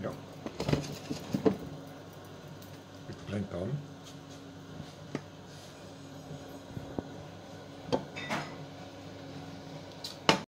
Ja. Ik blend dan.